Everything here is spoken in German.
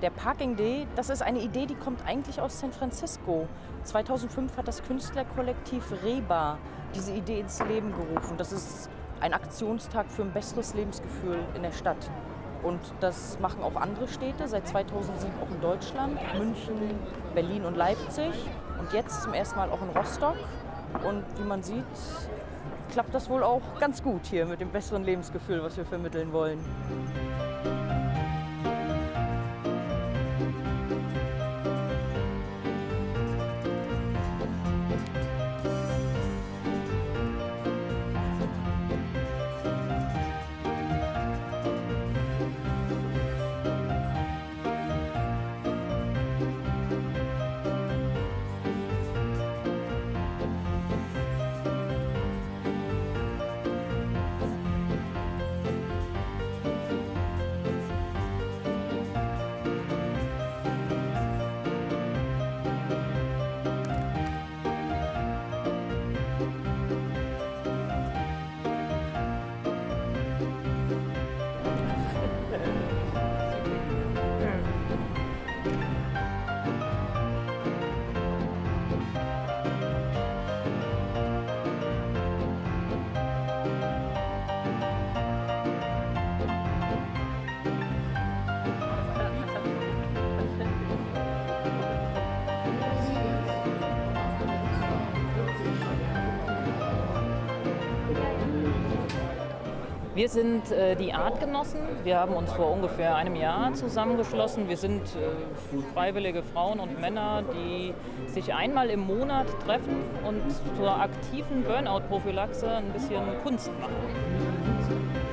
Der Parking Day, das ist eine Idee, die kommt eigentlich aus San Francisco. 2005 hat das Künstlerkollektiv Reba diese Idee ins Leben gerufen. Das ist ein Aktionstag für ein besseres Lebensgefühl in der Stadt. Und das machen auch andere Städte, seit 2007 auch in Deutschland, München, Berlin und Leipzig. Und jetzt zum ersten Mal auch in Rostock. Und wie man sieht, klappt das wohl auch ganz gut hier mit dem besseren Lebensgefühl, was wir vermitteln wollen. Wir sind äh, die Artgenossen. Wir haben uns vor ungefähr einem Jahr zusammengeschlossen. Wir sind äh, freiwillige Frauen und Männer, die sich einmal im Monat treffen und zur aktiven Burnout-Prophylaxe ein bisschen Kunst machen.